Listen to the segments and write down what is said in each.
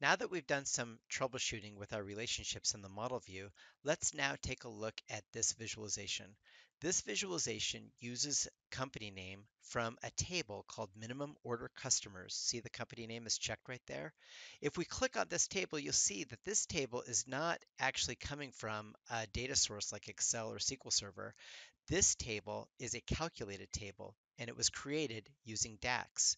Now that we've done some troubleshooting with our relationships in the model view, let's now take a look at this visualization. This visualization uses company name from a table called minimum order customers. See the company name is checked right there? If we click on this table, you'll see that this table is not actually coming from a data source like Excel or SQL Server. This table is a calculated table and it was created using DAX.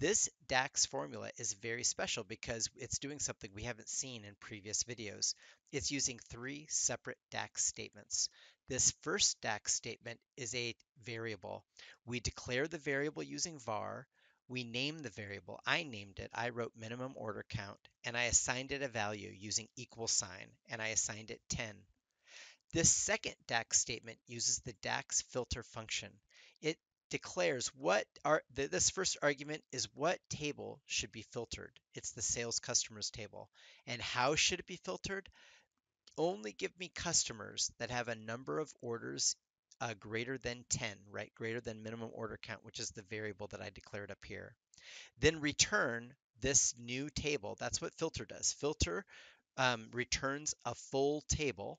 This DAX formula is very special because it's doing something we haven't seen in previous videos. It's using three separate DAX statements. This first DAX statement is a variable. We declare the variable using var, we name the variable. I named it, I wrote minimum order count, and I assigned it a value using equal sign, and I assigned it 10. This second DAX statement uses the DAX filter function. It declares what are this first argument is what table should be filtered. It's the sales customers table. And how should it be filtered? Only give me customers that have a number of orders uh, greater than 10, right? Greater than minimum order count, which is the variable that I declared up here. Then return this new table. That's what filter does. Filter um, returns a full table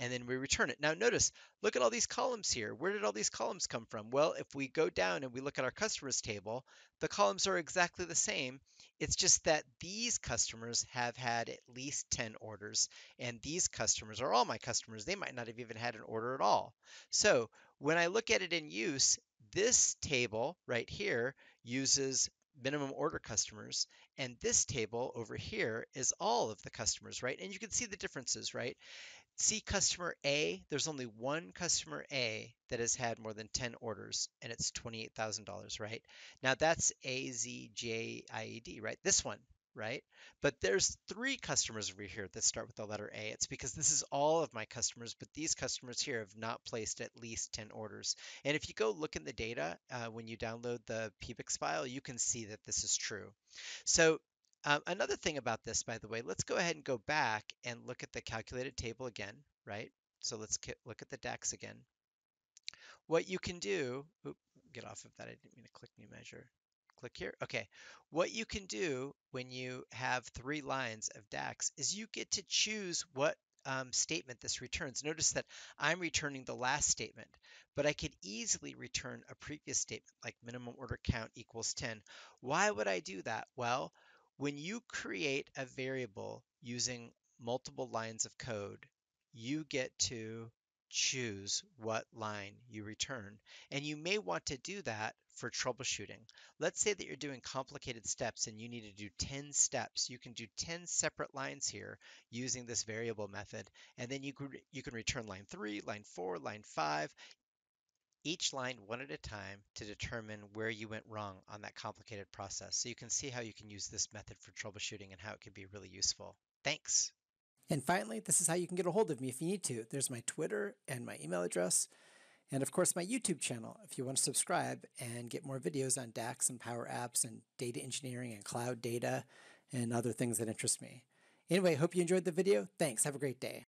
and then we return it. Now notice, look at all these columns here. Where did all these columns come from? Well, if we go down and we look at our customers table, the columns are exactly the same. It's just that these customers have had at least 10 orders, and these customers are all my customers. They might not have even had an order at all. So when I look at it in use, this table right here uses minimum order customers and this table over here is all of the customers right and you can see the differences right See customer A, there's only one customer A that has had more than 10 orders and it's $28,000, right? Now that's AZJIED, right? This one, right? But there's three customers over here that start with the letter A. It's because this is all of my customers, but these customers here have not placed at least 10 orders. And if you go look in the data uh, when you download the PBIX file, you can see that this is true. So um, another thing about this, by the way, let's go ahead and go back and look at the calculated table again, right? So let's look at the DAX again. What you can do, oop, get off of that, I didn't mean to click new measure. Click here, okay. What you can do when you have three lines of DAX is you get to choose what um, statement this returns. Notice that I'm returning the last statement, but I could easily return a previous statement like minimum order count equals 10. Why would I do that? Well, when you create a variable using multiple lines of code, you get to choose what line you return. And you may want to do that for troubleshooting. Let's say that you're doing complicated steps and you need to do 10 steps. You can do 10 separate lines here using this variable method. And then you can, you can return line 3, line 4, line 5 each line one at a time to determine where you went wrong on that complicated process. So you can see how you can use this method for troubleshooting and how it can be really useful. Thanks. And finally, this is how you can get a hold of me if you need to. There's my Twitter and my email address. And of course, my YouTube channel if you want to subscribe and get more videos on DAX and Power Apps and data engineering and cloud data and other things that interest me. Anyway, hope you enjoyed the video. Thanks. Have a great day.